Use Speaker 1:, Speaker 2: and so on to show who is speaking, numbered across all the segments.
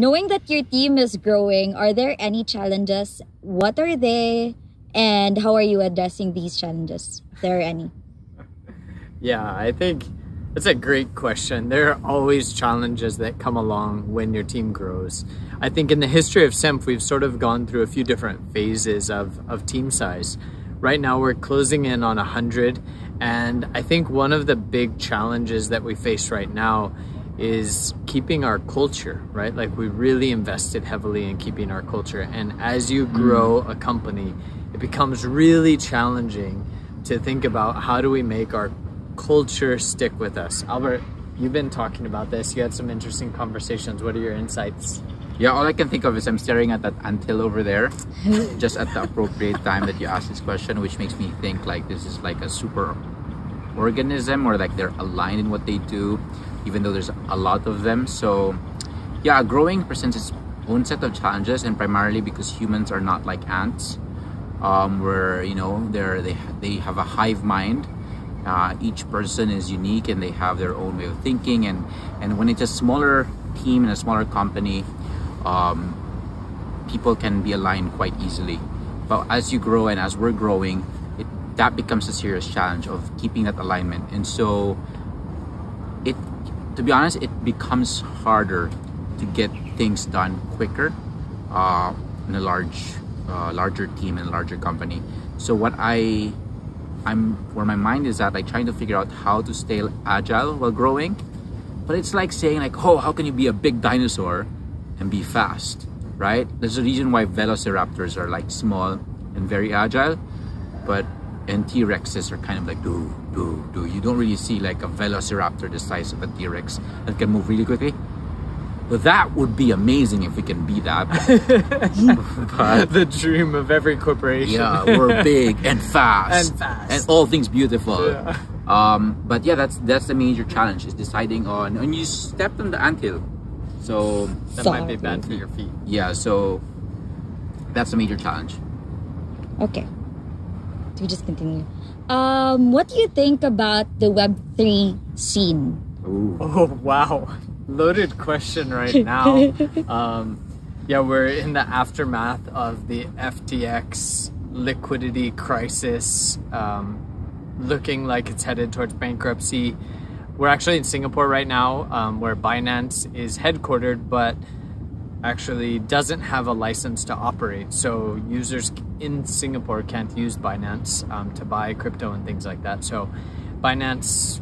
Speaker 1: knowing that your team is growing, are there any challenges? What are they? And how are you addressing these challenges? If there are any.
Speaker 2: Yeah, I think that's a great question. There are always challenges that come along when your team grows. I think in the history of Symph, we've sort of gone through a few different phases of, of team size. Right now, we're closing in on 100. And I think one of the big challenges that we face right now is keeping our culture, right? Like we really invested heavily in keeping our culture. And as you grow mm. a company, it becomes really challenging to think about how do we make our culture stick with us. Albert, you've been talking about this. You had some interesting conversations. What are your insights?
Speaker 3: Yeah, all I can think of is I'm staring at that until over there, just at the appropriate time that you asked this question, which makes me think like this is like a super organism or like they're aligned in what they do, even though there's a lot of them. So, yeah, growing presents its own set of challenges, and primarily because humans are not like ants, um, where you know they're they they have a hive mind. Uh, each person is unique and they have their own way of thinking, and and when it's a smaller team and a smaller company um, people can be aligned quite easily. But as you grow and as we're growing, it, that becomes a serious challenge of keeping that alignment. And so, to be honest, it becomes harder to get things done quicker uh, in a large, uh, larger team and larger company. So what I, I'm where my mind is at, like trying to figure out how to stay agile while growing. But it's like saying like, oh, how can you be a big dinosaur and be fast, right? There's a reason why velociraptors are like small and very agile, but and T-Rexes are kind of like do do do. You don't really see like a velociraptor the size of a T-Rex that can move really quickly. But that would be amazing if we can be that.
Speaker 2: but, the dream of every corporation.
Speaker 3: Yeah, we're big and fast.
Speaker 2: and fast.
Speaker 3: And all things beautiful.
Speaker 2: Yeah.
Speaker 3: Um, but yeah, that's that's the major challenge is deciding on and you stepped on the anthill so
Speaker 2: that might be bad for your feet.
Speaker 3: Yeah, so that's a major challenge.
Speaker 1: Okay. We just continue? Um, what do you think about the Web3 scene?
Speaker 3: Ooh.
Speaker 2: Oh, wow. Loaded question right now. um, yeah, we're in the aftermath of the FTX liquidity crisis, um, looking like it's headed towards bankruptcy. We're actually in Singapore right now, um, where Binance is headquartered, but actually doesn't have a license to operate. So users in Singapore can't use Binance um, to buy crypto and things like that. So Binance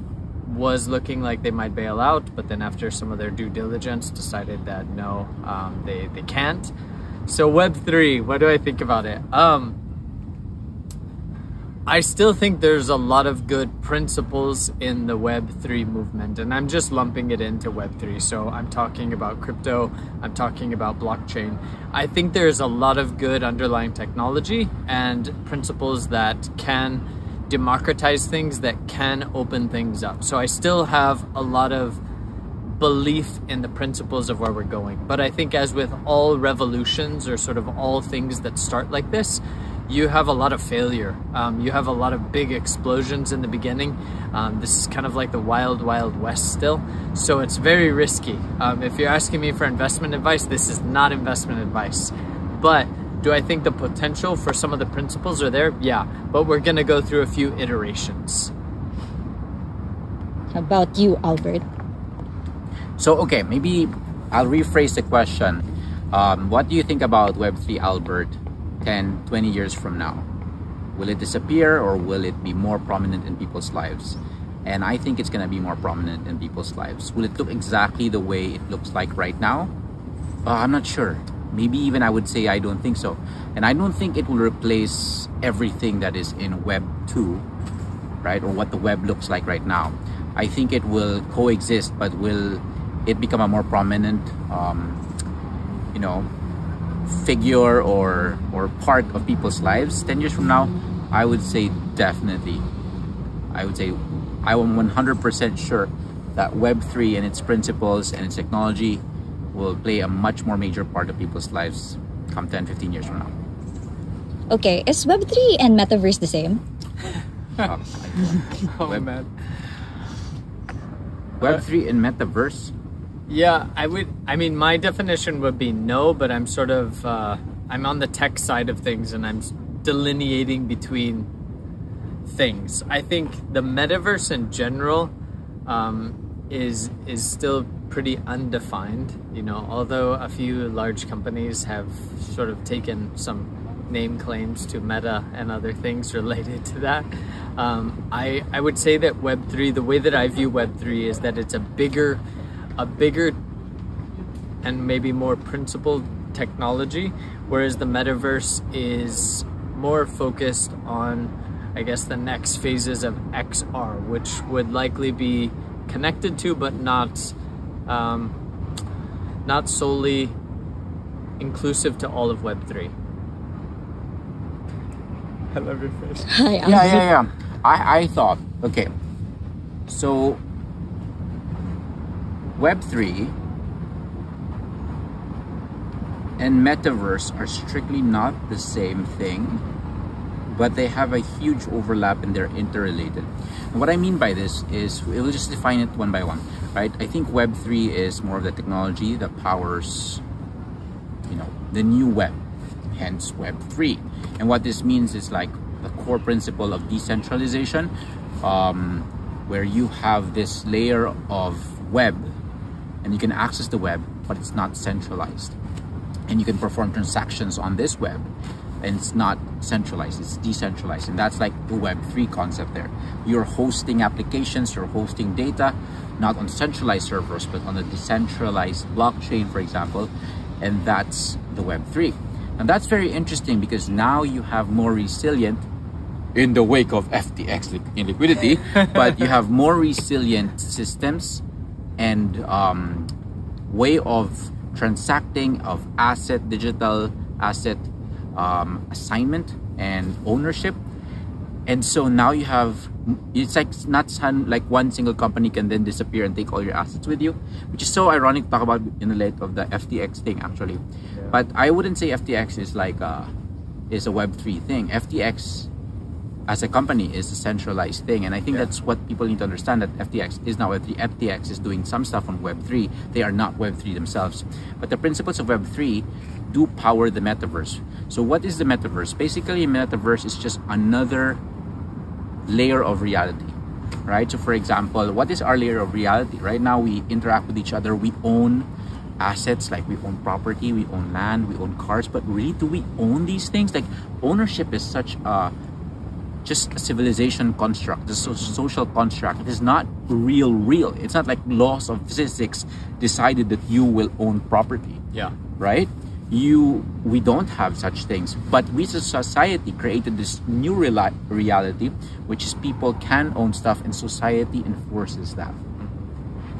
Speaker 2: was looking like they might bail out, but then after some of their due diligence, decided that no, um, they they can't. So Web three, what do I think about it? Um, I still think there's a lot of good principles in the Web3 movement, and I'm just lumping it into Web3. So I'm talking about crypto, I'm talking about blockchain. I think there's a lot of good underlying technology and principles that can democratize things, that can open things up. So I still have a lot of belief in the principles of where we're going. But I think, as with all revolutions or sort of all things that start like this, you have a lot of failure. Um, you have a lot of big explosions in the beginning. Um, this is kind of like the wild, wild west still. So it's very risky. Um, if you're asking me for investment advice, this is not investment advice. But do I think the potential for some of the principles are there? Yeah, but we're gonna go through a few iterations.
Speaker 1: How about you, Albert?
Speaker 3: So, okay, maybe I'll rephrase the question. Um, what do you think about Web3, Albert? 10, 20 years from now? Will it disappear or will it be more prominent in people's lives? And I think it's going to be more prominent in people's lives. Will it look exactly the way it looks like right now? Uh, I'm not sure. Maybe even I would say I don't think so. And I don't think it will replace everything that is in Web 2, right? Or what the web looks like right now. I think it will coexist, but will it become a more prominent, um, you know, figure or or part of people's lives 10 years from now i would say definitely i would say i am 100% sure that web3 and its principles and its technology will play a much more major part of people's lives come 10 15 years from now.
Speaker 1: Okay is web3 and metaverse the same?
Speaker 2: Oh, oh man.
Speaker 3: Web3 and metaverse
Speaker 2: Yeah, I would. I mean, my definition would be no, but I'm sort of uh, I'm on the tech side of things, and I'm delineating between things. I think the metaverse in general um, is is still pretty undefined. You know, although a few large companies have sort of taken some name claims to Meta and other things related to that. Um, I I would say that Web three, the way that I view Web three is that it's a bigger, a bigger, and maybe more principled technology, whereas the metaverse is more focused on, I guess, the next phases of XR, which would likely be connected to, but not, um, not solely inclusive to all of Web three. I love your face.
Speaker 1: Hi,
Speaker 3: yeah, yeah, yeah. I, I thought, okay, so Web3 and Metaverse are strictly not the same thing, but they have a huge overlap and they're interrelated. And what I mean by this is, we'll just define it one by one, right? I think Web3 is more of the technology that powers, you know, the new web, hence Web3. And what this means is like the core principle of decentralization, um, where you have this layer of web and you can access the web, but it's not centralized. And you can perform transactions on this web and it's not centralized, it's decentralized. And that's like the Web3 concept there. You're hosting applications, you're hosting data, not on centralized servers, but on a decentralized blockchain, for example. And that's the Web3. And that's very interesting because now you have more resilient in the wake of FTX illiquidity, but you have more resilient systems and um, way of transacting of asset, digital asset um, assignment and ownership. And so now you have, it's like not like one single company can then disappear and take all your assets with you, which is so ironic to talk about in the light of the FTX thing actually. Yeah. But I wouldn't say FTX is like a, is a Web3 thing. FTX as a company is a centralized thing. And I think yeah. that's what people need to understand that FTX is not Web3. FTX is doing some stuff on Web3. They are not Web3 themselves. But the principles of Web3 do power the metaverse. So what is the metaverse? Basically, a metaverse is just another layer of reality, right? So for example, what is our layer of reality? Right now, we interact with each other. We own assets like we own property, we own land, we own cars. But really, do we own these things? Like ownership is such a just a civilization construct, the social construct. It is not real, real. It's not like laws of physics decided that you will own property.
Speaker 2: Yeah.
Speaker 3: Right? You, we don't have such things, but we as a society created this new reali- reality, which is people can own stuff and society enforces that.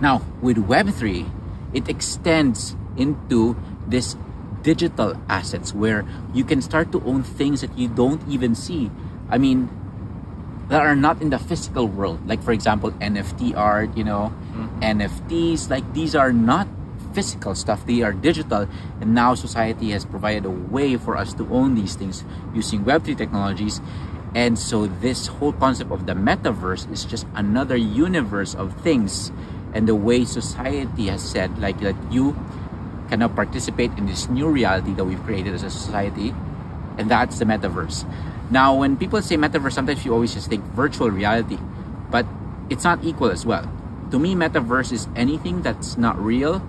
Speaker 3: Now, with Web3, it extends into this digital assets where you can start to own things that you don't even see. I mean, that are not in the physical world. Like for example, NFT art, you know, mm-hmm. NFTs, like these are not physical stuff, they are digital. And now society has provided a way for us to own these things using Web3 technologies. And so this whole concept of the metaverse is just another universe of things and the way society has said like that you cannot participate in this new reality that we've created as a society and that's the metaverse now, when people say metaverse, sometimes you always just think virtual reality, but it's not equal as well. To me, metaverse is anything that's not real,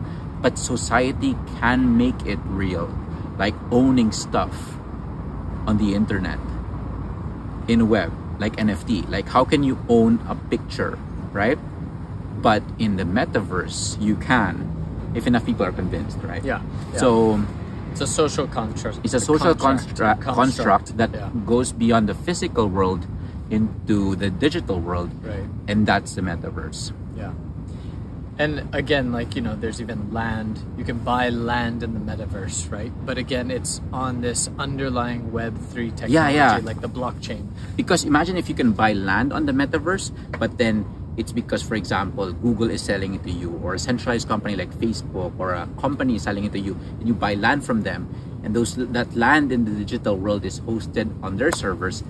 Speaker 3: but society can make it real, like owning stuff on the internet, in a web, like NFT. Like, how can you own a picture, right? But in the metaverse, you can, if enough people are convinced, right?
Speaker 2: Yeah.
Speaker 3: yeah. So
Speaker 2: it's a social construct.
Speaker 3: It's a social construct, construct, construct that yeah. goes beyond the physical world into the digital world.
Speaker 2: Right.
Speaker 3: And that's the metaverse.
Speaker 2: Yeah. And again, like, you know, there's even land. You can buy land in the metaverse, right? But again, it's on this underlying Web3 technology, yeah, yeah. like the blockchain.
Speaker 3: Because imagine if you can buy land on the metaverse, but then it's because, for example, Google is selling it to you, or a centralized company like Facebook, or a company is selling it to you, and you buy land from them, and those that land in the digital world is hosted on their servers,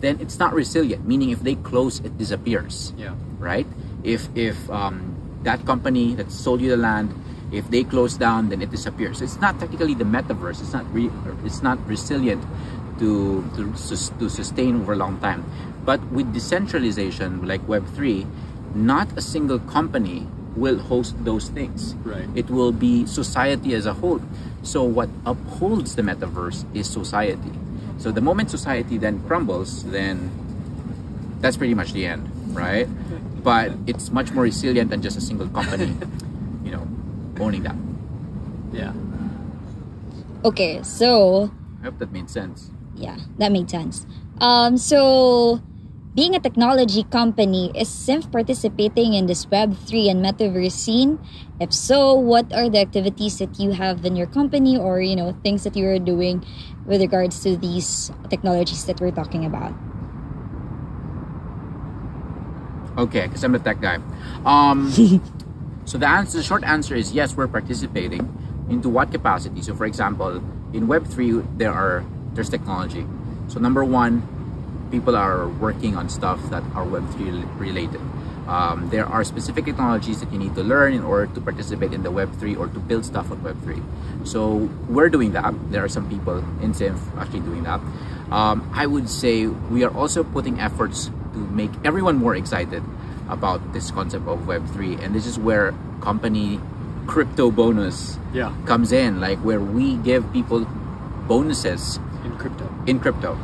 Speaker 3: then it's not resilient. Meaning, if they close, it disappears.
Speaker 2: Yeah.
Speaker 3: Right. If if um, that company that sold you the land If they close down, then it disappears. It's not technically the metaverse. It's not re- it's not resilient to, to to sustain over a long time. But with decentralization like Web three, not a single company will host those things.
Speaker 2: Right.
Speaker 3: It will be society as a whole. So what upholds the metaverse is society. So the moment society then crumbles, then that's pretty much the end, right? But it's much more resilient than just a single company, you know, owning that.
Speaker 2: Yeah.
Speaker 1: Okay, so
Speaker 3: I hope that made sense.
Speaker 1: yeah, that made sense. Um, so being a technology company, is Symph participating in this Web3 and Metaverse scene? If so, what are the activities that you have in your company or, you know, things that you are doing with regards to these technologies that we're talking about?
Speaker 3: Okay, because I'm a tech guy. Um, so the answer, the short answer is yes, we're participating. Into what capacity? So, for example, in Web three, there are there's technology. So, number one, people are working on stuff that are Web three related. Um, there are specific technologies that you need to learn in order to participate in the Web3 or to build stuff on Web3. So we're doing that. There are some people in Symph actually doing that. Um, I would say we are also putting efforts to make everyone more excited about this concept of Web3. And this is where company crypto bonus
Speaker 2: Yeah.
Speaker 3: comes in, like where we give people bonuses
Speaker 2: In crypto.
Speaker 3: in crypto.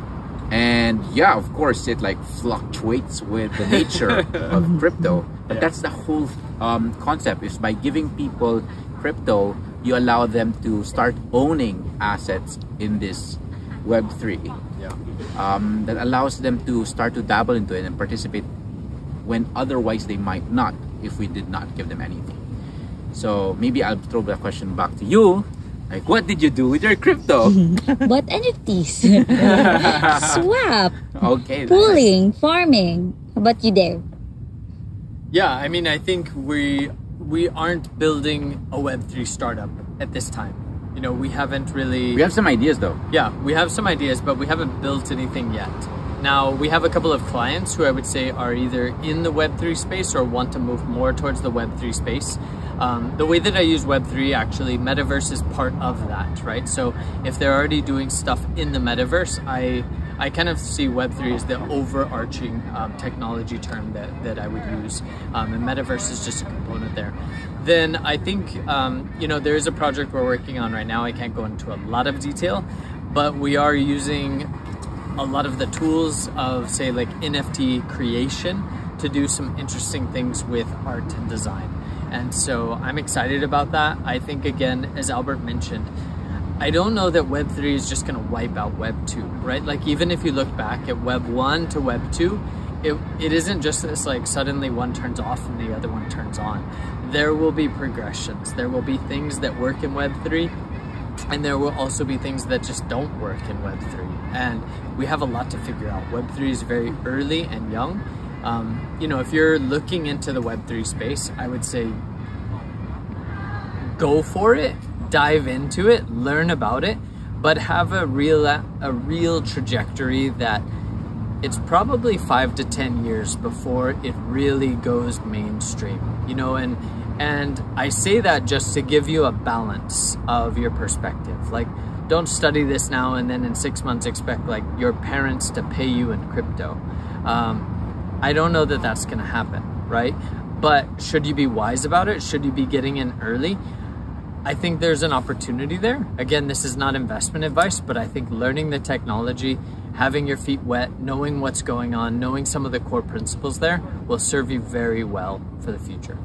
Speaker 3: And yeah, of course, it like fluctuates with the nature of crypto. But
Speaker 2: Yeah.
Speaker 3: that's the whole um, concept is by giving people crypto, you allow them to start owning assets in this Web3
Speaker 2: Yeah.
Speaker 3: um, that allows them to start to dabble into it and participate when otherwise they might not if we did not give them anything. So maybe I'll throw the question back to you. Like, what did you do with your crypto?
Speaker 1: What NFTs? Swap,
Speaker 3: okay.
Speaker 1: pooling, farming. How about you there?
Speaker 2: Yeah, I mean, I think we we aren't building a Web3 startup at this time. You know, we haven't really.
Speaker 3: We have some ideas though.
Speaker 2: Yeah, we have some ideas, but we haven't built anything yet. Now, we have a couple of clients who I would say are either in the Web3 space or want to move more towards the Web3 space. Um, the way that I use Web3, actually, Metaverse is part of that, right? So if they're already doing stuff in the Metaverse, I I kind of see Web3 as the overarching um, technology term that, that I would use, um, and Metaverse is just a component there. Then I think, um, you know, there is a project we're working on right now. I can't go into a lot of detail, but we are using a lot of the tools of, say, like NFT creation to do some interesting things with art and design. And so I'm excited about that. I think, again, as Albert mentioned, I don't know that Web3 is just going to wipe out Web2, right? Like, even if you look back at Web1 to Web2, it, it isn't just this like suddenly one turns off and the other one turns on. There will be progressions. There will be things that work in Web3, and there will also be things that just don't work in Web3. And we have a lot to figure out. Web3 is very early and young. Um, you know, if you're looking into the Web3 space, I would say go for it, dive into it, learn about it, but have a real a real trajectory that it's probably 5 to 10 years before it really goes mainstream. You know, and and I say that just to give you a balance of your perspective. Like don't study this now and then in 6 months expect like your parents to pay you in crypto. Um, I don't know that that's going to happen, right? But should you be wise about it? Should you be getting in early? I think there's an opportunity there. Again, this is not investment advice, but I think learning the technology, having your feet wet, knowing what's going on, knowing some of the core principles there will serve you very well for the future.